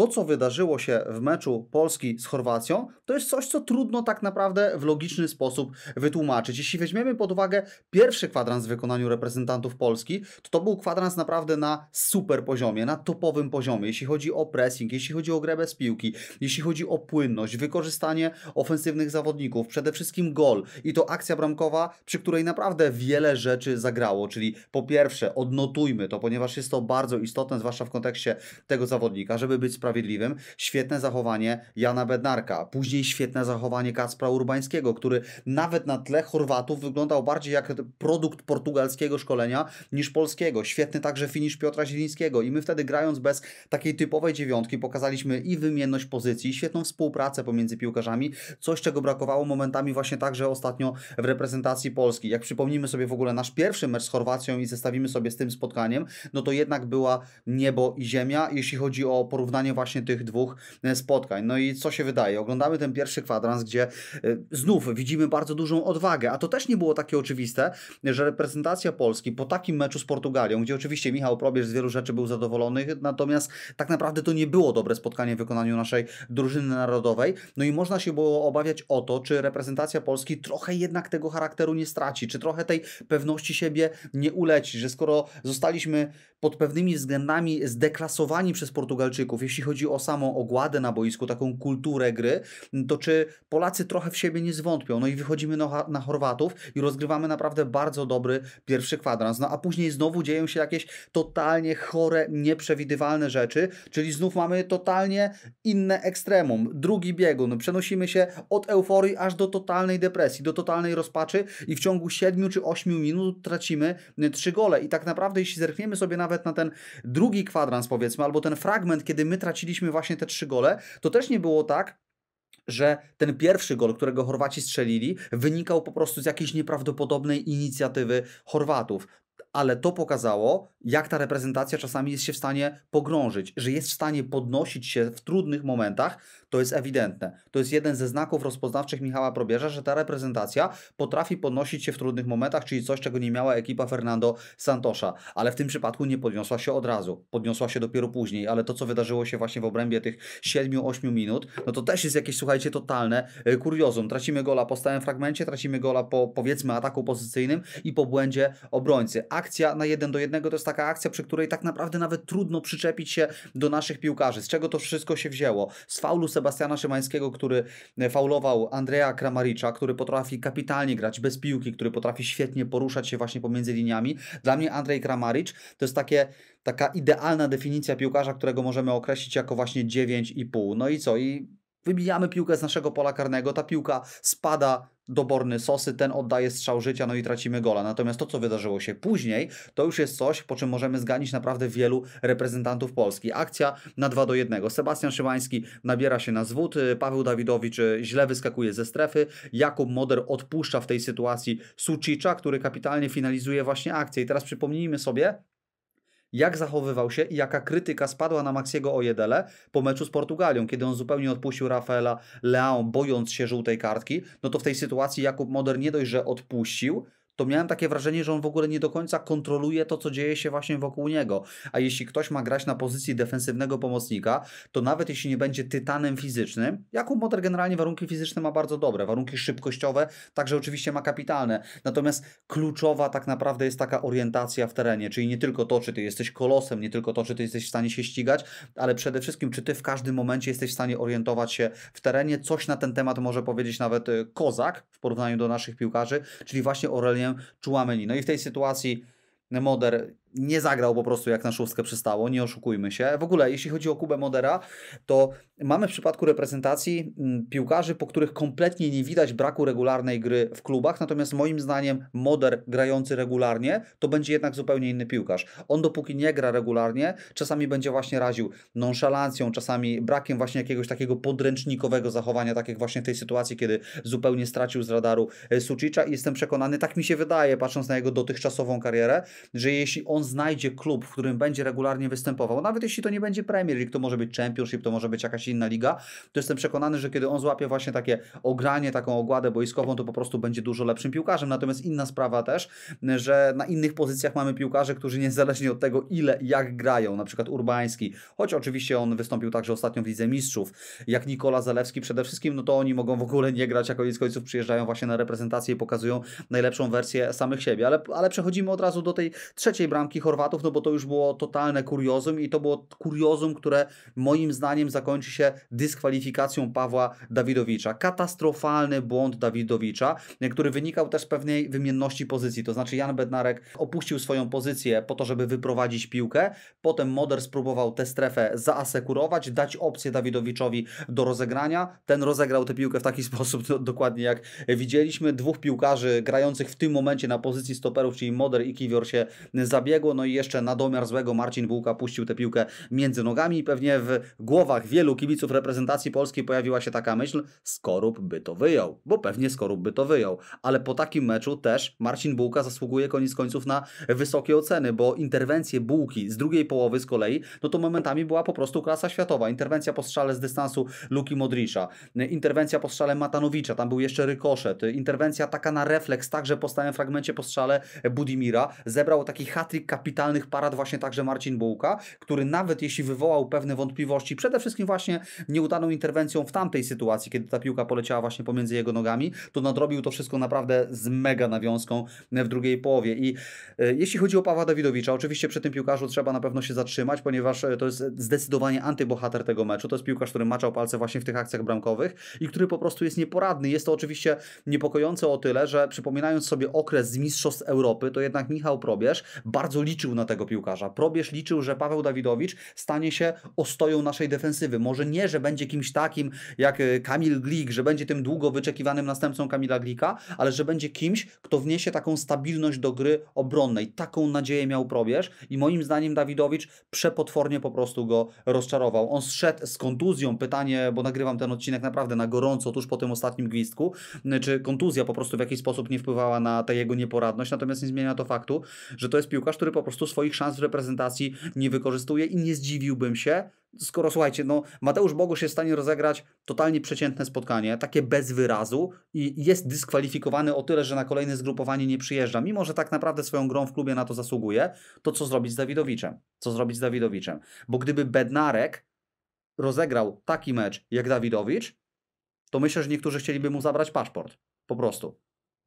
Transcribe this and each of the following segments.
to, co wydarzyło się w meczu Polski z Chorwacją, to jest coś, co trudno tak naprawdę w logiczny sposób wytłumaczyć. Jeśli weźmiemy pod uwagę pierwszy kwadrans w wykonaniu reprezentantów Polski, to to był kwadrans naprawdę na super poziomie, na topowym poziomie, jeśli chodzi o pressing, jeśli chodzi o grę bez piłki, jeśli chodzi o płynność, wykorzystanie ofensywnych zawodników, przede wszystkim gol. I to akcja bramkowa, przy której naprawdę wiele rzeczy zagrało, czyli po pierwsze odnotujmy to, ponieważ jest to bardzo istotne, zwłaszcza w kontekście tego zawodnika, żeby być sprawiedliwym, świetne zachowanie Jana Bednarka, później świetne zachowanie Kacpra Urbańskiego, który nawet na tle Chorwatów wyglądał bardziej jak produkt portugalskiego szkolenia niż polskiego. Świetny także finisz Piotra Zielińskiego i my wtedy grając bez takiej typowej dziewiątki pokazaliśmy i wymienność pozycji, świetną współpracę pomiędzy piłkarzami, coś czego brakowało momentami właśnie także ostatnio w reprezentacji Polski. Jak przypomnimy sobie w ogóle nasz pierwszy mecz z Chorwacją i zestawimy sobie z tym spotkaniem, no to jednak była niebo i ziemia, jeśli chodzi o porównanie właśnie tych dwóch e, spotkań. No i co się wydaje? Oglądamy ten pierwszy kwadrans, gdzie e, znów widzimy bardzo dużą odwagę, a to też nie było takie oczywiste, że reprezentacja Polski po takim meczu z Portugalią, gdzie oczywiście Michał Probierz z wielu rzeczy był zadowolony, natomiast tak naprawdę to nie było dobre spotkanie w wykonaniu naszej drużyny narodowej, no i można się było obawiać o to, czy reprezentacja Polski trochę jednak tego charakteru nie straci, czy trochę tej pewności siebie nie uleci, że skoro zostaliśmy pod pewnymi względami zdeklasowani przez Portugalczyków, jeśli chodzi o samą ogładę na boisku, taką kulturę gry, to czy Polacy trochę w siebie nie zwątpią? No i wychodzimy na, na Chorwatów i rozgrywamy naprawdę bardzo dobry pierwszy kwadrans. No a później znowu dzieją się jakieś totalnie chore, nieprzewidywalne rzeczy, czyli znów mamy totalnie inne ekstremum. Drugi biegun. Przenosimy się od euforii aż do totalnej depresji, do totalnej rozpaczy i w ciągu 7 czy 8 minut tracimy trzy gole. I tak naprawdę, jeśli zerkniemy sobie nawet na ten drugi kwadrans, powiedzmy, albo ten fragment, kiedy my traciliśmy właśnie te trzy gole, to też nie było tak, że ten pierwszy gol, którego Chorwaci strzelili, wynikał po prostu z jakiejś nieprawdopodobnej inicjatywy Chorwatów ale to pokazało, jak ta reprezentacja czasami jest się w stanie pogrążyć, że jest w stanie podnosić się w trudnych momentach, to jest ewidentne. To jest jeden ze znaków rozpoznawczych Michała Probierza, że ta reprezentacja potrafi podnosić się w trudnych momentach, czyli coś, czego nie miała ekipa Fernando Santosza, ale w tym przypadku nie podniosła się od razu, podniosła się dopiero później, ale to, co wydarzyło się właśnie w obrębie tych 7-8 minut, no to też jest jakieś, słuchajcie, totalne e, kuriozum. Tracimy gola po stałym fragmencie, tracimy gola po, powiedzmy, ataku pozycyjnym i po błędzie obrońcy. Akcja na 1 do 1 to jest taka akcja, przy której tak naprawdę nawet trudno przyczepić się do naszych piłkarzy. Z czego to wszystko się wzięło? Z faulu Sebastiana Szymańskiego, który e, faulował Andrea Kramaricza, który potrafi kapitalnie grać bez piłki, który potrafi świetnie poruszać się właśnie pomiędzy liniami. Dla mnie Andrzej Kramaricz to jest takie, taka idealna definicja piłkarza, którego możemy określić jako właśnie 9,5. No i co? I wybijamy piłkę z naszego pola karnego, ta piłka spada do Borny Sosy, ten oddaje strzał życia, no i tracimy gola. Natomiast to, co wydarzyło się później, to już jest coś, po czym możemy zganić naprawdę wielu reprezentantów Polski. Akcja na 2 do 1. Sebastian Szymański nabiera się na zwód, Paweł Dawidowicz źle wyskakuje ze strefy, Jakub Moder odpuszcza w tej sytuacji Sucicza, który kapitalnie finalizuje właśnie akcję. I teraz przypomnijmy sobie, jak zachowywał się i jaka krytyka spadła na Maxiego Ojedele po meczu z Portugalią, kiedy on zupełnie odpuścił Rafaela Leão, bojąc się żółtej kartki, no to w tej sytuacji Jakub Moder nie dość, że odpuścił, to miałem takie wrażenie, że on w ogóle nie do końca kontroluje to, co dzieje się właśnie wokół niego. A jeśli ktoś ma grać na pozycji defensywnego pomocnika, to nawet jeśli nie będzie tytanem fizycznym, Jakub Moder generalnie warunki fizyczne ma bardzo dobre, warunki szybkościowe także oczywiście ma kapitalne. Natomiast kluczowa tak naprawdę jest taka orientacja w terenie, czyli nie tylko to, czy ty jesteś kolosem, nie tylko to, czy ty jesteś w stanie się ścigać, ale przede wszystkim, czy ty w każdym momencie jesteś w stanie orientować się w terenie. Coś na ten temat może powiedzieć nawet y, Kozak w porównaniu do naszych piłkarzy, czyli właśnie Aurelien Chouameni. No i w tej sytuacji Moder nie zagrał po prostu jak na szóstkę przystało, nie oszukujmy się. W ogóle, jeśli chodzi o Kubę Modera, to mamy w przypadku reprezentacji mm, piłkarzy, po których kompletnie nie widać braku regularnej gry w klubach, natomiast moim zdaniem Moder grający regularnie, to będzie jednak zupełnie inny piłkarz. On dopóki nie gra regularnie, czasami będzie właśnie raził nonszalancją, czasami brakiem właśnie jakiegoś takiego podręcznikowego zachowania, tak jak właśnie w tej sytuacji, kiedy zupełnie stracił z radaru e, Sucicza i jestem przekonany, tak mi się wydaje, patrząc na jego dotychczasową karierę, że jeśli on on znajdzie klub, w którym będzie regularnie występował, nawet jeśli to nie będzie Premier League, to może być Championship, to może być jakaś inna liga, to jestem przekonany, że kiedy on złapie właśnie takie ogranie, taką ogładę boiskową, to po prostu będzie dużo lepszym piłkarzem. Natomiast inna sprawa też, że na innych pozycjach mamy piłkarzy, którzy niezależnie od tego, ile jak grają, na przykład Urbański, choć oczywiście on wystąpił także ostatnio w Lidze Mistrzów, jak Nikola Zalewski przede wszystkim, no to oni mogą w ogóle nie grać, jak koniec końców przyjeżdżają właśnie na reprezentację i pokazują najlepszą wersję samych siebie. Ale, ale przechodzimy od razu do tej trzeciej bramki Chorwatów, no bo to już było totalne kuriozum i to było kuriozum, które moim zdaniem zakończy się dyskwalifikacją Pawła Dawidowicza. Katastrofalny błąd Dawidowicza, który wynikał też z pewnej wymienności pozycji. To znaczy Jan Bednarek opuścił swoją pozycję po to, żeby wyprowadzić piłkę. Potem Moder spróbował tę strefę zaasekurować, dać opcję Dawidowiczowi do rozegrania. Ten rozegrał tę piłkę w taki sposób, no, dokładnie jak widzieliśmy. Dwóch piłkarzy grających w tym momencie na pozycji stoperów, czyli Moder i Kiwior się No i jeszcze na domiar złego Marcin Bułka puścił tę piłkę między nogami i pewnie w głowach wielu kibiców reprezentacji polskiej pojawiła się taka myśl, Skorup by to wyjął, bo pewnie Skorup by to wyjął. Ale po takim meczu też Marcin Bułka zasługuje koniec końców na wysokie oceny, bo interwencje Bułki z drugiej połowy z kolei, no to momentami była po prostu klasa światowa. Interwencja po strzale z dystansu Luki Modrisza, interwencja po strzale Matanowicza, tam był jeszcze rykoszet, interwencja taka na refleks, także po stałym fragmencie po strzale Budimira. Zebrał taki hatryk kapitalnych parad właśnie także Marcin Bułka, który nawet jeśli wywołał pewne wątpliwości, przede wszystkim właśnie nieudaną interwencją w tamtej sytuacji, kiedy ta piłka poleciała właśnie pomiędzy jego nogami, to nadrobił to wszystko naprawdę z mega nawiązką w drugiej połowie. I e, jeśli chodzi o Pawła Dawidowicza, oczywiście przy tym piłkarzu trzeba na pewno się zatrzymać, ponieważ e, to jest zdecydowanie antybohater tego meczu. To jest piłkarz, który maczał palce właśnie w tych akcjach bramkowych i który po prostu jest nieporadny. Jest to oczywiście niepokojące o tyle, że przypominając sobie okres z Mistrzostw Europy, to jednak Michał Probierz bardzo liczył na tego piłkarza. Probierz liczył, że Paweł Dawidowicz stanie się ostoją naszej defensywy. Może nie, że będzie kimś takim jak e, Kamil Glik, że będzie tym długo wyczekiwanym następcą Kamila Glika, ale że będzie kimś, kto wniesie taką stabilność do gry obronnej. Taką nadzieję miał Probierz i moim zdaniem Dawidowicz przepotwornie po prostu go rozczarował. On zszedł z kontuzją. Pytanie, bo nagrywam ten odcinek naprawdę na gorąco, tuż po tym ostatnim gwizdku, czy kontuzja po prostu w jakiś sposób nie wpływała na tę jego nieporadność, natomiast nie zmienia to faktu, że to jest piłkarz, który po prostu swoich szans w reprezentacji nie wykorzystuje i nie zdziwiłbym się, skoro słuchajcie, no Mateusz Bogusz jest w stanie rozegrać totalnie przeciętne spotkanie, takie bez wyrazu i jest dyskwalifikowany o tyle, że na kolejne zgrupowanie nie przyjeżdża, mimo że tak naprawdę swoją grą w klubie na to zasługuje, to co zrobić z Dawidowiczem? Co zrobić z Dawidowiczem? Bo gdyby Bednarek rozegrał taki mecz jak Dawidowicz, to myślę, że niektórzy chcieliby mu zabrać paszport. Po prostu.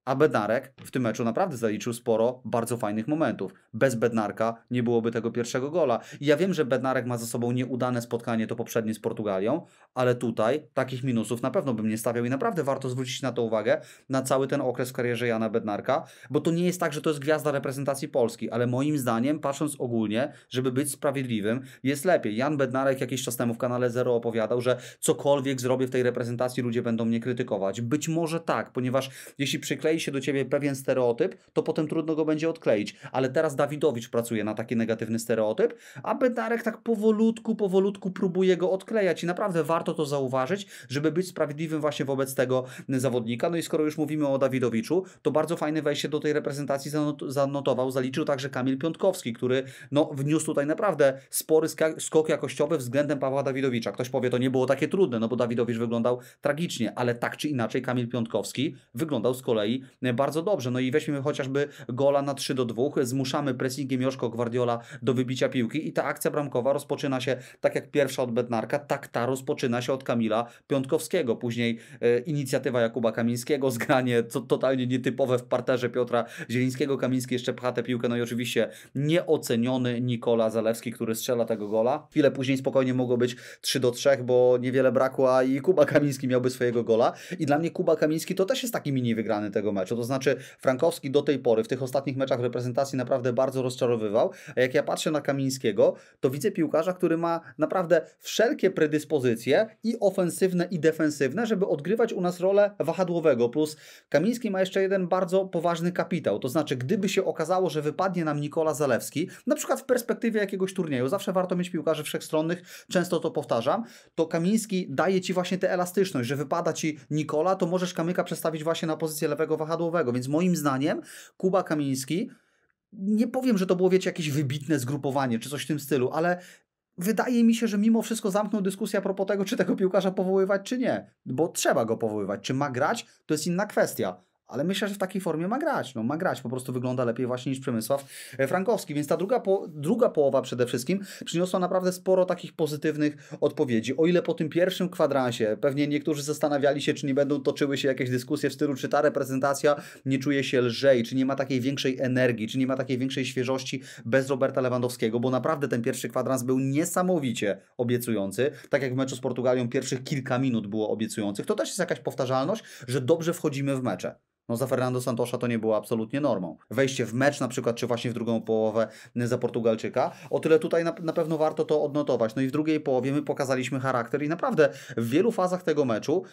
A Bednarek w tym meczu naprawdę zaliczył sporo bardzo fajnych momentów. Bez Bednarka nie byłoby tego pierwszego gola. I ja wiem, że Bednarek ma za sobą nieudane spotkanie, to poprzednie z Portugalią, ale tutaj takich minusów na pewno bym nie stawiał i naprawdę warto zwrócić na to uwagę na cały ten okres w karierze Jana Bednarka, bo to nie jest tak, że to jest gwiazda reprezentacji Polski, ale moim zdaniem, patrząc ogólnie, żeby być sprawiedliwym, jest lepiej. Jan Bednarek jakiś czas temu w kanale Zero opowiadał, że cokolwiek zrobię w tej reprezentacji, ludzie będą mnie krytykować. Być może tak, ponieważ jeśli przyklei się do ciebie pewien stereotyp, to potem trudno go będzie odkleić. Ale teraz Dawidowicz pracuje na taki negatywny stereotyp, a Bednarek tak powolutku, powolutku próbuje go odklejać i naprawdę warto to zauważyć, żeby być sprawiedliwym właśnie wobec tego zawodnika. No i skoro już mówimy o Dawidowiczu, to bardzo fajne wejście do tej reprezentacji zanotował, zaliczył także Kamil Piątkowski, który no, wniósł tutaj naprawdę spory skok jakościowy względem Pawła Dawidowicza. Ktoś powie, to nie było takie trudne, no bo Dawidowicz wyglądał tragicznie, ale tak czy inaczej Kamil Piątkowski wyglądał z kolei bardzo dobrze. No i weźmy chociażby gola na 3 do 2, zmuszamy pressingiem Joszko Guardiola do wybicia piłki i ta akcja bramkowa rozpoczyna się tak jak pierwsza od Bednarka, tak ta rozpoczyna się od Kamila Piątkowskiego. Później e, inicjatywa Jakuba Kamińskiego, zgranie to, totalnie nietypowe w parterze Piotra Zielińskiego. Kamiński jeszcze pcha tę piłkę, no i oczywiście nieoceniony Nikola Zalewski, który strzela tego gola. Chwilę później spokojnie mogło być 3 do 3, bo niewiele brakło, i Kuba Kamiński miałby swojego gola. I dla mnie Kuba Kamiński to też jest taki mini wygrany tego meczu. To znaczy Frankowski do tej pory w tych ostatnich meczach reprezentacji naprawdę bardzo rozczarowywał, a jak ja patrzę na Kamińskiego, to widzę piłkarza, który ma naprawdę wszelkie predyspozycje i ofensywne i defensywne, żeby odgrywać u nas rolę wahadłowego. Plus Kamiński ma jeszcze jeden bardzo poważny kapitał, to znaczy gdyby się okazało, że wypadnie nam Nikola Zalewski, na przykład w perspektywie jakiegoś turnieju, zawsze warto mieć piłkarzy wszechstronnych, często to powtarzam, to Kamiński daje Ci właśnie tę elastyczność, że wypada Ci Nikola, to możesz Kamyka przestawić właśnie na pozycję lewego wahadłowego, więc moim zdaniem Kuba Kamiński nie powiem, że to było, wiecie, jakieś wybitne zgrupowanie czy coś w tym stylu, ale wydaje mi się, że mimo wszystko zamknął dyskusję a propos tego, czy tego piłkarza powoływać, czy nie. Bo trzeba go powoływać. Czy ma grać, to jest inna kwestia ale myślę, że w takiej formie ma grać. No, ma grać, po prostu wygląda lepiej właśnie niż Przemysław e, Frankowski. Więc ta druga, po, druga połowa przede wszystkim przyniosła naprawdę sporo takich pozytywnych odpowiedzi. O ile po tym pierwszym kwadransie pewnie niektórzy zastanawiali się, czy nie będą toczyły się jakieś dyskusje w stylu, czy ta reprezentacja nie czuje się lżej, czy nie ma takiej większej energii, czy nie ma takiej większej świeżości bez Roberta Lewandowskiego, bo naprawdę ten pierwszy kwadrans był niesamowicie obiecujący. Tak jak w meczu z Portugalią pierwszych kilka minut było obiecujących. To też jest jakaś powtarzalność, że dobrze wchodzimy w mecze. No za Fernando Santosza to nie było absolutnie normą. Wejście w mecz na przykład, czy właśnie w drugą połowę za Portugalczyka, o tyle tutaj na, na pewno warto to odnotować. No i w drugiej połowie my pokazaliśmy charakter i naprawdę w wielu fazach tego meczu,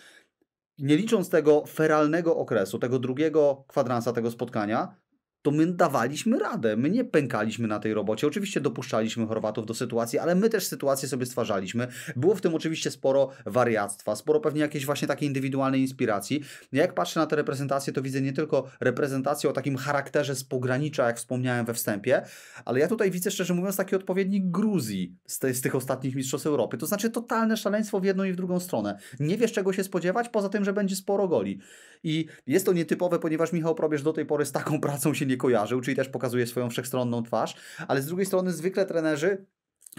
nie licząc tego feralnego okresu, tego drugiego kwadransa tego spotkania, to my dawaliśmy radę. My nie pękaliśmy na tej robocie. Oczywiście dopuszczaliśmy Chorwatów do sytuacji, ale my też sytuację sobie stwarzaliśmy. Było w tym oczywiście sporo wariactwa, sporo pewnie jakiejś właśnie takiej indywidualnej inspiracji. Jak patrzę na te reprezentacje, to widzę nie tylko reprezentację o takim charakterze z pogranicza, jak wspomniałem we wstępie, ale ja tutaj widzę, szczerze mówiąc, taki odpowiednik Gruzji z, te, z tych ostatnich Mistrzostw Europy. To znaczy totalne szaleństwo w jedną i w drugą stronę. Nie wiesz, czego się spodziewać, poza tym, że będzie sporo goli. I jest to nietypowe, ponieważ Michał Probierz do tej pory z taką pracą się nie kojarzył, czyli też pokazuje swoją wszechstronną twarz, ale z drugiej strony zwykle trenerzy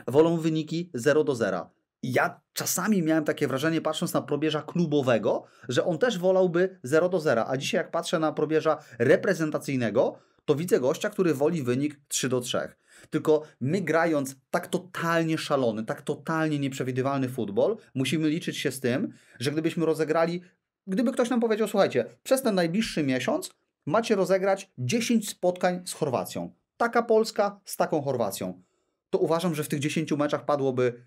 wolą wyniki 0 do 0. Ja czasami miałem takie wrażenie, patrząc na probierza klubowego, że on też wolałby 0 do 0, a dzisiaj jak patrzę na probierza reprezentacyjnego, to widzę gościa, który woli wynik 3 do 3. Tylko my grając tak totalnie szalony, tak totalnie nieprzewidywalny futbol, musimy liczyć się z tym, że gdybyśmy rozegrali Gdyby ktoś nam powiedział, słuchajcie, przez ten najbliższy miesiąc macie rozegrać 10 spotkań z Chorwacją. Taka Polska z taką Chorwacją. To uważam, że w tych 10 meczach padłoby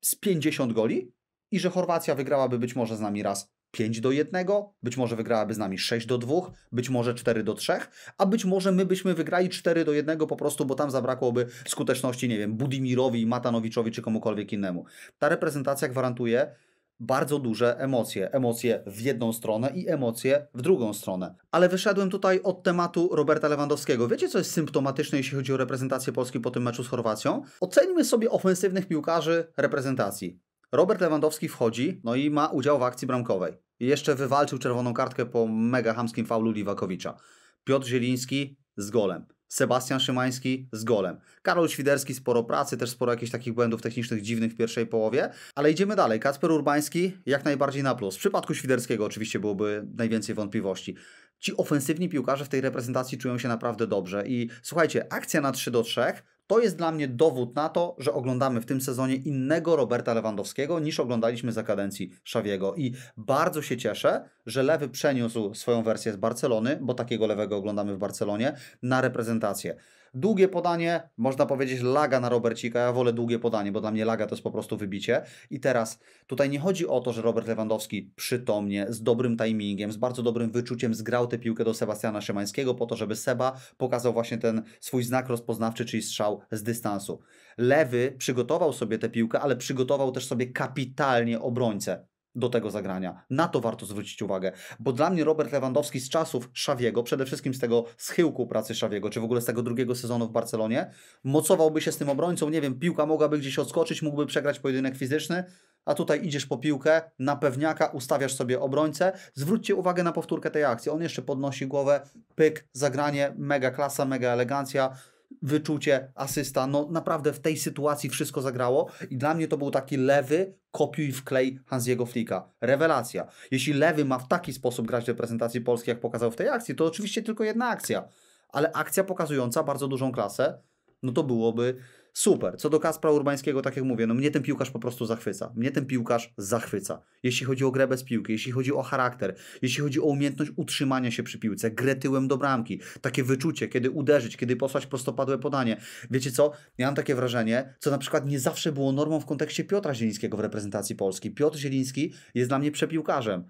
z 50 goli i że Chorwacja wygrałaby być może z nami raz 5 do 1, być może wygrałaby z nami 6 do 2, być może 4 do 3, a być może my byśmy wygrali 4 do 1 po prostu, bo tam zabrakłoby skuteczności, nie wiem, Budimirowi, Matanowiczowi czy komukolwiek innemu. Ta reprezentacja gwarantuje, bardzo duże emocje. Emocje w jedną stronę i emocje w drugą stronę. Ale wyszedłem tutaj od tematu Roberta Lewandowskiego. Wiecie, co jest symptomatyczne, jeśli chodzi o reprezentację Polski po tym meczu z Chorwacją? Oceńmy sobie ofensywnych piłkarzy reprezentacji. Robert Lewandowski wchodzi, no i ma udział w akcji bramkowej. I jeszcze wywalczył czerwoną kartkę po mega hamskim faulu Liwakowicza. Piotr Zieliński z golem. Sebastian Szymański z golem. Karol Świderski sporo pracy, też sporo jakichś takich błędów technicznych dziwnych w pierwszej połowie, ale idziemy dalej. Kacper Urbański jak najbardziej na plus. W przypadku Świderskiego oczywiście byłoby najwięcej wątpliwości. Ci ofensywni piłkarze w tej reprezentacji czują się naprawdę dobrze i słuchajcie, akcja na 3 do 3 to jest dla mnie dowód na to, że oglądamy w tym sezonie innego Roberta Lewandowskiego niż oglądaliśmy za kadencji Szawiego. I bardzo się cieszę, że Lewy przeniósł swoją wersję z Barcelony, bo takiego lewego oglądamy w Barcelonie, na reprezentację. Długie podanie, można powiedzieć laga na Robercika, ja wolę długie podanie, bo dla mnie laga to jest po prostu wybicie. I teraz tutaj nie chodzi o to, że Robert Lewandowski przytomnie, z dobrym timingiem, z bardzo dobrym wyczuciem zgrał tę piłkę do Sebastiana Szymańskiego po to, żeby Seba pokazał właśnie ten swój znak rozpoznawczy, czyli strzał z dystansu. Lewy przygotował sobie tę piłkę, ale przygotował też sobie kapitalnie obrońcę do tego zagrania. Na to warto zwrócić uwagę, bo dla mnie Robert Lewandowski z czasów Szawiego, przede wszystkim z tego schyłku pracy Szawiego, czy w ogóle z tego drugiego sezonu w Barcelonie, mocowałby się z tym obrońcą, nie wiem, piłka mogłaby gdzieś odskoczyć, mógłby przegrać pojedynek fizyczny, a tutaj idziesz po piłkę, na pewniaka, ustawiasz sobie obrońcę. Zwróćcie uwagę na powtórkę tej akcji. On jeszcze podnosi głowę, pyk, zagranie, mega klasa, mega elegancja wyczucie, asysta. No naprawdę w tej sytuacji wszystko zagrało i dla mnie to był taki lewy kopiuj wklej Hansiego Flicka. Rewelacja. Jeśli lewy ma w taki sposób grać reprezentacji Polski, jak pokazał w tej akcji, to oczywiście tylko jedna akcja. Ale akcja pokazująca bardzo dużą klasę, no to byłoby Super. Co do Kaspra Urbańskiego, tak jak mówię, no mnie ten piłkarz po prostu zachwyca. Mnie ten piłkarz zachwyca. Jeśli chodzi o grę bez piłki, jeśli chodzi o charakter, jeśli chodzi o umiejętność utrzymania się przy piłce, grę tyłem do bramki, takie wyczucie, kiedy uderzyć, kiedy posłać prostopadłe podanie. Wiecie co? Ja mam takie wrażenie, co na przykład nie zawsze było normą w kontekście Piotra Zielińskiego w reprezentacji Polski. Piotr Zieliński jest dla mnie przepiłkarzem.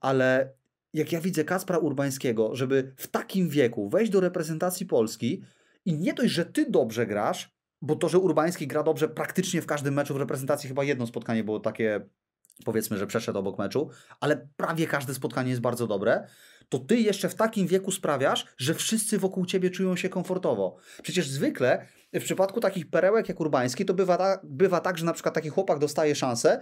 Ale jak ja widzę Kaspra Urbańskiego, żeby w takim wieku wejść do reprezentacji Polski i nie dość, że ty dobrze grasz, bo to, że Urbański gra dobrze praktycznie w każdym meczu w reprezentacji, chyba jedno spotkanie było takie powiedzmy, że przeszedł obok meczu, ale prawie każde spotkanie jest bardzo dobre, to ty jeszcze w takim wieku sprawiasz, że wszyscy wokół ciebie czują się komfortowo. Przecież zwykle w przypadku takich perełek jak Urbański, to bywa, ta, bywa tak, że na przykład taki chłopak dostaje szansę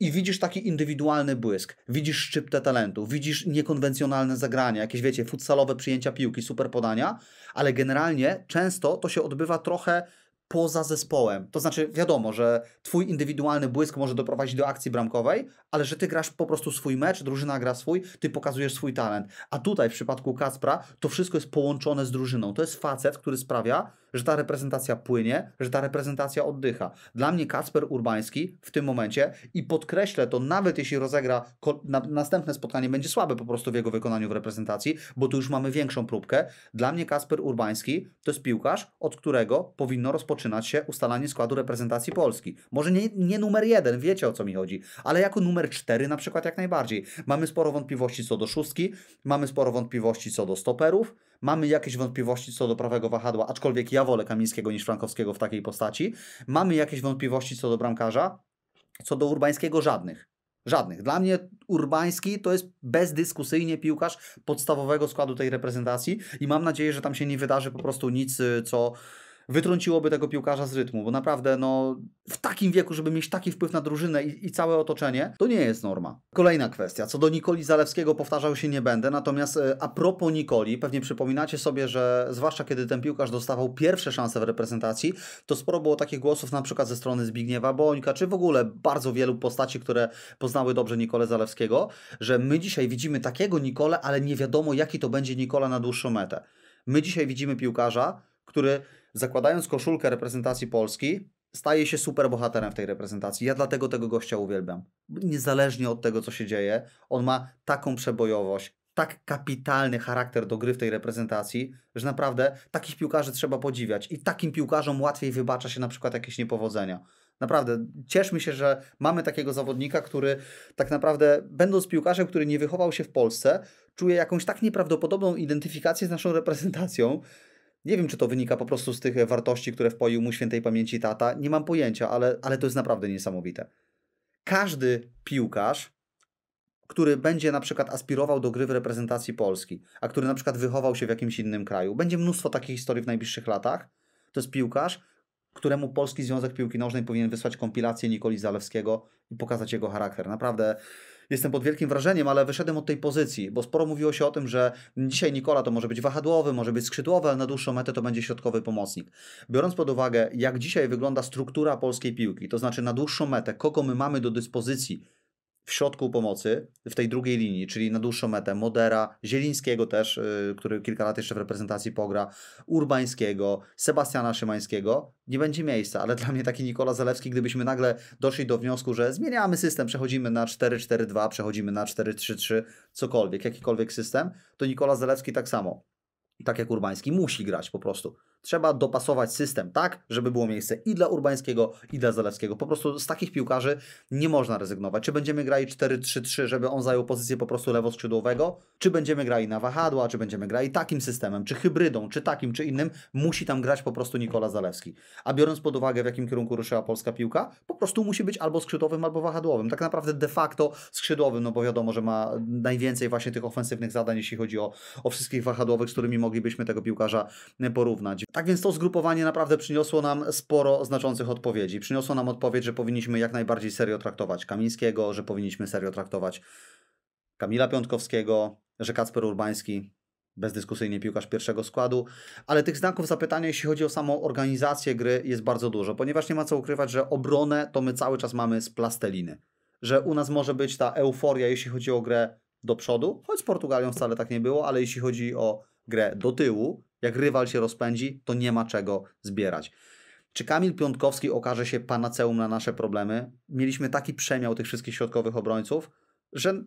i widzisz taki indywidualny błysk, widzisz szczyptę talentu, widzisz niekonwencjonalne zagrania, jakieś wiecie, futsalowe przyjęcia piłki, super podania, ale generalnie często to się odbywa trochę poza zespołem. To znaczy, wiadomo, że twój indywidualny błysk może doprowadzić do akcji bramkowej, ale że ty grasz po prostu swój mecz, drużyna gra swój, ty pokazujesz swój talent. A tutaj w przypadku Kacpra to wszystko jest połączone z drużyną. To jest facet, który sprawia, że ta reprezentacja płynie, że ta reprezentacja oddycha. Dla mnie Kacper Urbański w tym momencie i podkreślę to, nawet jeśli rozegra na, następne spotkanie będzie słabe po prostu w jego wykonaniu w reprezentacji, bo tu już mamy większą próbkę. Dla mnie Kacper Urbański to jest piłkarz, od którego powinno rozpoczynać się ustalanie składu reprezentacji Polski. Może nie, nie numer jeden, wiecie o co mi chodzi, ale jako numer cztery na przykład jak najbardziej. Mamy sporo wątpliwości co do szóstki, mamy sporo wątpliwości co do stoperów, Mamy jakieś wątpliwości co do prawego wahadła, aczkolwiek ja wolę Kamińskiego niż Frankowskiego w takiej postaci. Mamy jakieś wątpliwości co do bramkarza, co do Urbańskiego żadnych. Żadnych. Dla mnie Urbański to jest bezdyskusyjnie piłkarz podstawowego składu tej reprezentacji i mam nadzieję, że tam się nie wydarzy po prostu nic, y, co wytrąciłoby tego piłkarza z rytmu, bo naprawdę no, w takim wieku, żeby mieć taki wpływ na drużynę i, i całe otoczenie, to nie jest norma. Kolejna kwestia, co do Nikoli Zalewskiego powtarzał się nie będę, natomiast e, a propos Nikoli, pewnie przypominacie sobie, że zwłaszcza kiedy ten piłkarz dostawał pierwsze szanse w reprezentacji, to sporo było takich głosów na przykład ze strony Zbigniewa Bońka, czy w ogóle bardzo wielu postaci, które poznały dobrze Nikolę Zalewskiego, że my dzisiaj widzimy takiego Nikolę, ale nie wiadomo jaki to będzie Nikola na dłuższą metę. My dzisiaj widzimy piłkarza, który zakładając koszulkę reprezentacji Polski, staje się super bohaterem w tej reprezentacji. Ja dlatego tego gościa uwielbiam. Niezależnie od tego, co się dzieje, on ma taką przebojowość, tak kapitalny charakter do gry w tej reprezentacji, że naprawdę takich piłkarzy trzeba podziwiać i takim piłkarzom łatwiej wybacza się na przykład jakieś niepowodzenia. Naprawdę, cieszmy się, że mamy takiego zawodnika, który tak naprawdę, będąc piłkarzem, który nie wychował się w Polsce, czuje jakąś tak nieprawdopodobną identyfikację z naszą reprezentacją, nie wiem, czy to wynika po prostu z tych wartości, które wpoił mu świętej pamięci tata. Nie mam pojęcia, ale, ale to jest naprawdę niesamowite. Każdy piłkarz, który będzie na przykład aspirował do gry w reprezentacji Polski, a który na przykład wychował się w jakimś innym kraju, będzie mnóstwo takich historii w najbliższych latach. To jest piłkarz, któremu Polski Związek Piłki Nożnej powinien wysłać kompilację Nikoli Zalewskiego i pokazać jego charakter. Naprawdę jestem pod wielkim wrażeniem, ale wyszedłem od tej pozycji, bo sporo mówiło się o tym, że dzisiaj Nikola to może być wahadłowy, może być skrzydłowy, ale na dłuższą metę to będzie środkowy pomocnik. Biorąc pod uwagę, jak dzisiaj wygląda struktura polskiej piłki, to znaczy na dłuższą metę, kogo my mamy do dyspozycji w środku pomocy, w tej drugiej linii, czyli na dłuższą metę, Modera, Zielińskiego też, yy, który kilka lat jeszcze w reprezentacji pogra, Urbańskiego, Sebastiana Szymańskiego, nie będzie miejsca, ale dla mnie taki Nikola Zalewski, gdybyśmy nagle doszli do wniosku, że zmieniamy system, przechodzimy na 4-4-2, przechodzimy na 4-3-3, cokolwiek, jakikolwiek system, to Nikola Zalewski tak samo, tak jak Urbański, musi grać po prostu. Trzeba dopasować system tak, żeby było miejsce i dla Urbańskiego, i dla Zalewskiego. Po prostu z takich piłkarzy nie można rezygnować. Czy będziemy grali 4-3-3, żeby on zajął pozycję po prostu lewoskrzydłowego, czy będziemy grali na wahadła, czy będziemy grali takim systemem, czy hybrydą, czy takim, czy innym, musi tam grać po prostu Nikola Zalewski. A biorąc pod uwagę, w jakim kierunku ruszyła polska piłka, po prostu musi być albo skrzydłowym, albo wahadłowym. Tak naprawdę de facto skrzydłowym, no bo wiadomo, że ma najwięcej właśnie tych ofensywnych zadań, jeśli chodzi o, o wszystkich wahadłowych, z którymi moglibyśmy tego piłkarza porównać. Tak więc to zgrupowanie naprawdę przyniosło nam sporo znaczących odpowiedzi. Przyniosło nam odpowiedź, że powinniśmy jak najbardziej serio traktować Kamińskiego, że powinniśmy serio traktować Kamila Piątkowskiego, że Kacper Urbański bezdyskusyjnie piłkarz pierwszego składu, ale tych znaków zapytania, jeśli chodzi o samą organizację gry, jest bardzo dużo, ponieważ nie ma co ukrywać, że obronę to my cały czas mamy z plasteliny. Że u nas może być ta euforia, jeśli chodzi o grę do przodu, choć z Portugalią wcale tak nie było, ale jeśli chodzi o grę do tyłu, jak rywal się rozpędzi, to nie ma czego zbierać. Czy Kamil Piątkowski okaże się panaceum na nasze problemy? Mieliśmy taki przemiał tych wszystkich środkowych obrońców, że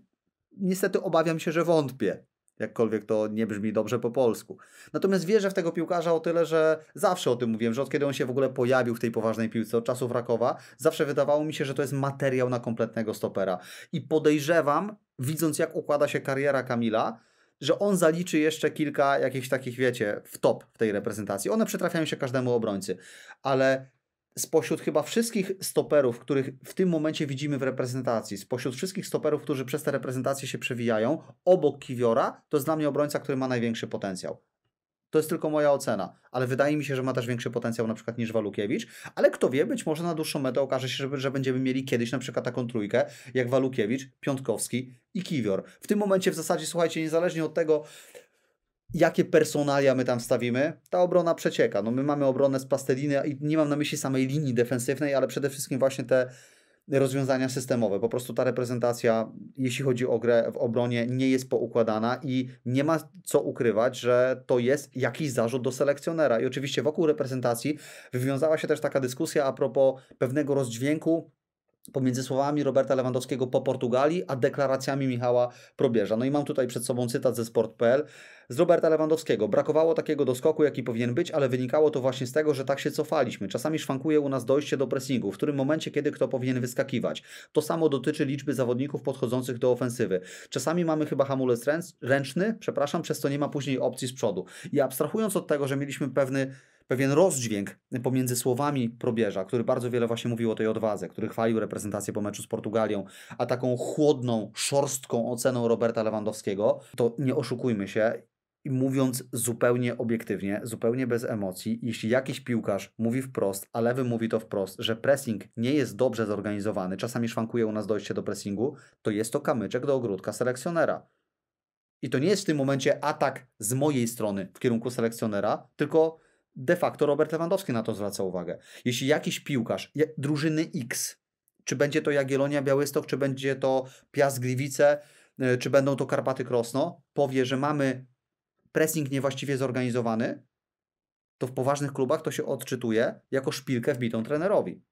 niestety obawiam się, że wątpię. Jakkolwiek to nie brzmi dobrze po polsku. Natomiast wierzę w tego piłkarza o tyle, że zawsze o tym mówiłem, że od kiedy on się w ogóle pojawił w tej poważnej piłce, od czasów Rakowa, zawsze wydawało mi się, że to jest materiał na kompletnego stopera. I podejrzewam, widząc jak układa się kariera Kamila, że on zaliczy jeszcze kilka jakichś takich, wiecie, w top w tej reprezentacji. One przytrafiają się każdemu obrońcy, ale spośród chyba wszystkich stoperów, których w tym momencie widzimy w reprezentacji, spośród wszystkich stoperów, którzy przez te reprezentacje się przewijają, obok Kiwiora, to jest dla mnie obrońca, który ma największy potencjał. To jest tylko moja ocena, ale wydaje mi się, że ma też większy potencjał na przykład niż Walukiewicz, ale kto wie, być może na dłuższą metę okaże się, że, że będziemy mieli kiedyś na przykład taką trójkę jak Walukiewicz, Piątkowski i Kiwior. W tym momencie w zasadzie, słuchajcie, niezależnie od tego, jakie personalia my tam stawimy, ta obrona przecieka. No my mamy obronę z plasteliny i nie mam na myśli samej linii defensywnej, ale przede wszystkim właśnie te rozwiązania systemowe. Po prostu ta reprezentacja, jeśli chodzi o grę w obronie, nie jest poukładana i nie ma co ukrywać, że to jest jakiś zarzut do selekcjonera. I oczywiście wokół reprezentacji wywiązała się też taka dyskusja a propos pewnego rozdźwięku pomiędzy słowami Roberta Lewandowskiego po Portugalii, a deklaracjami Michała Probierza. No i mam tutaj przed sobą cytat ze sport.pl z Roberta Lewandowskiego. Brakowało takiego doskoku, jaki powinien być, ale wynikało to właśnie z tego, że tak się cofaliśmy. Czasami szwankuje u nas dojście do pressingu, w którym momencie, kiedy kto powinien wyskakiwać. To samo dotyczy liczby zawodników podchodzących do ofensywy. Czasami mamy chyba hamulec ręczny, przepraszam, przez to nie ma później opcji z przodu. I abstrahując od tego, że mieliśmy pewny pewien rozdźwięk pomiędzy słowami probierza, który bardzo wiele właśnie mówił o tej odwadze, który chwalił reprezentację po meczu z Portugalią, a taką chłodną, szorstką oceną Roberta Lewandowskiego, to nie oszukujmy się, i mówiąc zupełnie obiektywnie, zupełnie bez emocji, jeśli jakiś piłkarz mówi wprost, a lewy mówi to wprost, że pressing nie jest dobrze zorganizowany, czasami szwankuje u nas dojście do pressingu, to jest to kamyczek do ogródka selekcjonera. I to nie jest w tym momencie atak z mojej strony w kierunku selekcjonerza, tylko de facto Robert Lewandowski na to zwraca uwagę. Jeśli jakiś piłkarz drużyny X, czy będzie to Jagiellonia Białystok, czy będzie to Piast Gliwice, e, czy będą to Karpaty Krosno, powie, że mamy pressing niewłaściwie zorganizowany, to w poważnych klubach to się odczytuje jako szpilkę wbitą trenerowi.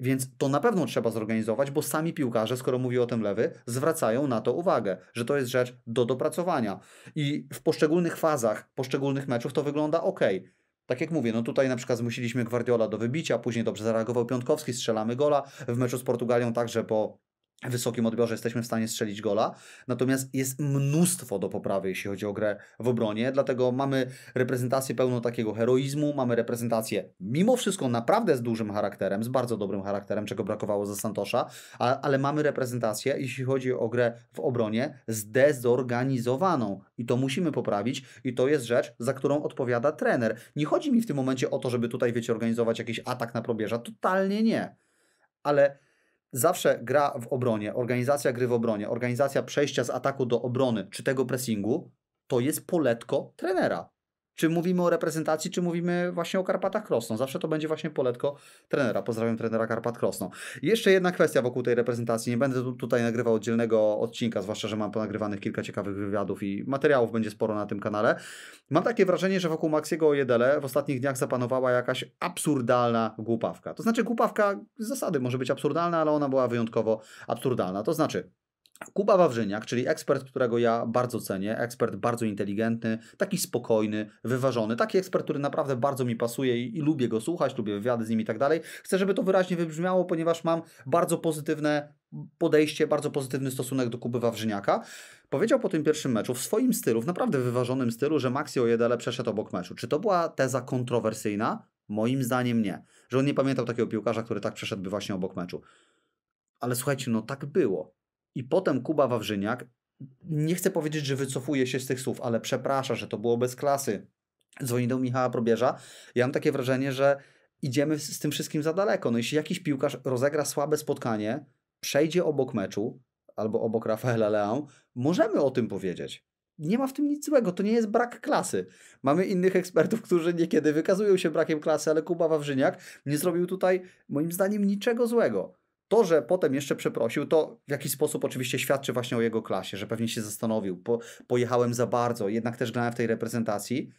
Więc to na pewno trzeba zorganizować, bo sami piłkarze, skoro mówi o tym lewy, zwracają na to uwagę, że to jest rzecz do dopracowania. I w poszczególnych fazach poszczególnych meczów to wygląda ok. Tak jak mówię, no tutaj na przykład zmusiliśmy Guardiola do wybicia, później dobrze zareagował Piątkowski, strzelamy gola. W meczu z Portugalią także po wysokim odbiorze jesteśmy w stanie strzelić gola. Natomiast jest mnóstwo do poprawy, jeśli chodzi o grę w obronie, dlatego mamy reprezentację pełną takiego heroizmu, mamy reprezentację mimo wszystko naprawdę z dużym charakterem, z bardzo dobrym charakterem, czego brakowało za Santosza, ale mamy reprezentację, jeśli chodzi o grę w obronie, zdezorganizowaną i to musimy poprawić i to jest rzecz, za którą odpowiada trener. Nie chodzi mi w tym momencie o to, żeby tutaj, wiecie, organizować jakiś atak na probierza, totalnie nie. Ale zawsze gra w obronie, organizacja gry w obronie, organizacja przejścia z ataku do obrony czy tego pressingu, to jest poletko trenera. Czy mówimy o reprezentacji, czy mówimy właśnie o Karpatach Krosno. Zawsze to będzie właśnie poletko trenera. Pozdrawiam trenera Karpat Krosno. Jeszcze jedna kwestia wokół tej reprezentacji. Nie będę tutaj nagrywał oddzielnego odcinka, zwłaszcza, że mam ponagrywanych kilka ciekawych wywiadów i materiałów będzie sporo na tym kanale. Mam takie wrażenie, że wokół Maxiego Ojedele w ostatnich dniach zapanowała jakaś absurdalna głupawka. To znaczy głupawka z zasady może być absurdalna, ale ona była wyjątkowo absurdalna. To znaczy Kuba Wawrzyniak, czyli ekspert, którego ja bardzo cenię, ekspert bardzo inteligentny, taki spokojny, wyważony, taki ekspert, który naprawdę bardzo mi pasuje i, i lubię go słuchać, lubię wywiady z nim i tak dalej. Chcę, żeby to wyraźnie wybrzmiało, ponieważ mam bardzo pozytywne podejście, bardzo pozytywny stosunek do Kuby Wawrzyniaka. Powiedział po tym pierwszym meczu w swoim stylu, w naprawdę wyważonym stylu, że Maxi Ojedele przeszedł obok meczu. Czy to była teza kontrowersyjna? Moim zdaniem nie. Że on nie pamiętał takiego piłkarza, który tak przeszedłby właśnie obok meczu. Ale słuchajcie, no tak było. I potem Kuba Wawrzyniak, nie chcę powiedzieć, że wycofuje się z tych słów, ale przeprasza, że to było bez klasy. Dzwoni do Michała Probierza. Ja mam takie wrażenie, że idziemy z tym wszystkim za daleko. No jeśli jakiś piłkarz rozegra słabe spotkanie, przejdzie obok meczu albo obok Rafaela Leão, możemy o tym powiedzieć. Nie ma w tym nic złego, to nie jest brak klasy. Mamy innych ekspertów, którzy niekiedy wykazują się brakiem klasy, ale Kuba Wawrzyniak nie zrobił tutaj, moim zdaniem, niczego złego. To, że potem jeszcze przeprosił, to w jakiś sposób oczywiście świadczy właśnie o jego klasie, że pewnie się zastanowił. Po, pojechałem za bardzo, jednak też grałem w tej reprezentacji.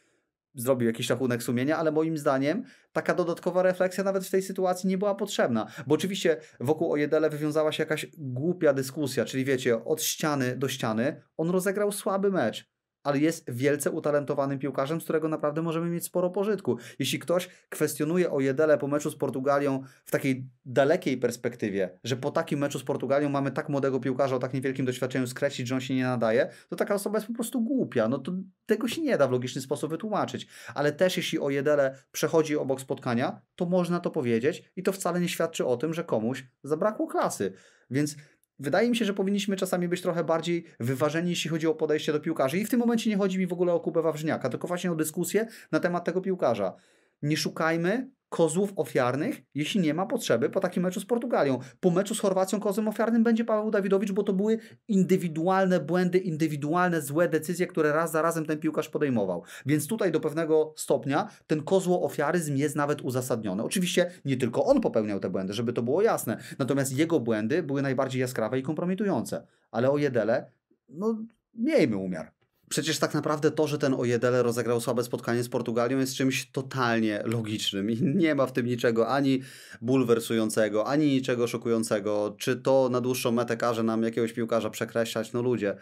Zrobił jakiś rachunek sumienia, ale moim zdaniem taka dodatkowa refleksja nawet w tej sytuacji nie była potrzebna. Bo oczywiście wokół Ojedele wywiązała się jakaś głupia dyskusja, czyli wiecie, od ściany do ściany on rozegrał słaby mecz ale jest wielce utalentowanym piłkarzem, z którego naprawdę możemy mieć sporo pożytku. Jeśli ktoś kwestionuje Ojedele po meczu z Portugalią w takiej dalekiej perspektywie, że po takim meczu z Portugalią mamy tak młodego piłkarza o tak niewielkim doświadczeniu skreślić, że on się nie nadaje, to taka osoba jest po prostu głupia. No to tego się nie da w logiczny sposób wytłumaczyć. Ale też jeśli Ojedele przechodzi obok spotkania, to można to powiedzieć i to wcale nie świadczy o tym, że komuś zabrakło klasy. Więc Wydaje mi się, że powinniśmy czasami być trochę bardziej wyważeni, jeśli chodzi o podejście do piłkarzy. I w tym momencie nie chodzi mi w ogóle o Kubę Wawrzyniaka, tylko właśnie o dyskusję na temat tego piłkarza. Nie szukajmy kozłów ofiarnych, jeśli nie ma potrzeby po takim meczu z Portugalią. Po meczu z Chorwacją kozłem ofiarnym będzie Paweł Dawidowicz, bo to były indywidualne błędy, indywidualne złe decyzje, które raz za razem ten piłkarz podejmował. Więc tutaj do pewnego stopnia ten kozło ofiaryzm jest nawet uzasadniony. Oczywiście nie tylko on popełniał te błędy, żeby to było jasne. Natomiast jego błędy były najbardziej jaskrawe i kompromitujące. Ale o Jedele, no miejmy umiar. Przecież tak naprawdę to, że ten Ojedele rozegrał słabe spotkanie z Portugalią jest czymś totalnie logicznym i nie ma w tym niczego ani bulwersującego, ani niczego szokującego. Czy to na dłuższą metę każe nam jakiegoś piłkarza przekreślać? No ludzie,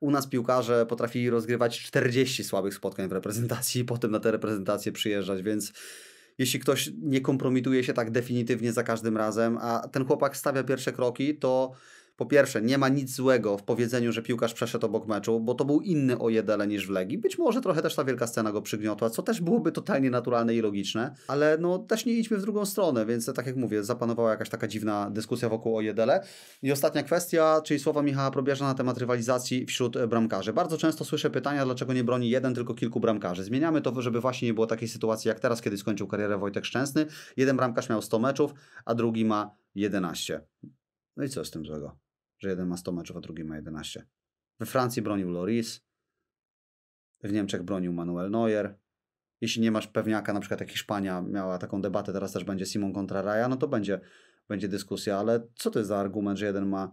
u nas piłkarze potrafili rozgrywać 40 słabych spotkań w reprezentacji i potem na te reprezentacje przyjeżdżać, więc jeśli ktoś nie kompromituje się tak definitywnie za każdym razem, a ten chłopak stawia pierwsze kroki, to po pierwsze, nie ma nic złego w powiedzeniu, że piłkarz przeszedł obok meczu, bo to był inny Ojedele niż w Legii. Być może trochę też ta wielka scena go przygniotła, co też byłoby totalnie naturalne i logiczne, ale no też nie idźmy w drugą stronę, więc tak jak mówię, zapanowała jakaś taka dziwna dyskusja wokół Ojedele. I ostatnia kwestia, czyli słowa Michała Probierza na temat rywalizacji wśród bramkarzy. Bardzo często słyszę pytania, dlaczego nie broni jeden, tylko kilku bramkarzy. Zmieniamy to, żeby właśnie nie było takiej sytuacji jak teraz, kiedy skończył karierę Wojtek Szczęsny. Jeden bramkarz miał 100 meczów, a drugi ma 11. No i co z tym złego? Że jeden ma 100 meczów, a drugi ma 11. We Francji bronił Loris, w Niemczech bronił Manuel Neuer. Jeśli nie masz pewniaka, na przykład jak Hiszpania miała taką debatę, teraz też będzie Simon kontra Raja, no to będzie, będzie dyskusja, ale co to jest za argument, że jeden ma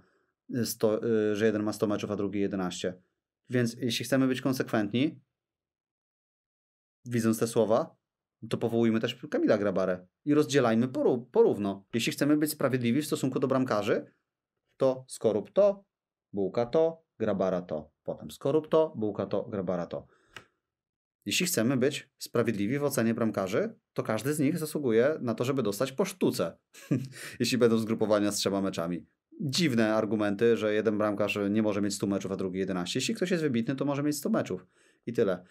100, y, że jeden ma 100 meczów, a drugi 11? Więc jeśli chcemy być konsekwentni, widząc te słowa, to powołujmy też Kamila Grabarę i rozdzielajmy porówno. Jeśli chcemy być sprawiedliwi w stosunku do bramkarzy, to, skorup to, bułka to, grabara to. Potem skorup to, bułka to, grabara to. Jeśli chcemy być sprawiedliwi w ocenie bramkarzy, to każdy z nich zasługuje na to, żeby dostać po sztuce, jeśli będą zgrupowania z trzema meczami. Dziwne argumenty, że jeden bramkarz nie może mieć 100 meczów, a drugi 11. Jeśli ktoś jest wybitny, to może mieć 100 meczów. I tyle.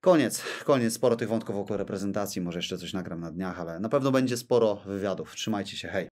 Koniec, koniec. Sporo tych wątków wokół reprezentacji. Może jeszcze coś nagram na dniach, ale na pewno będzie sporo wywiadów. Trzymajcie się, hej.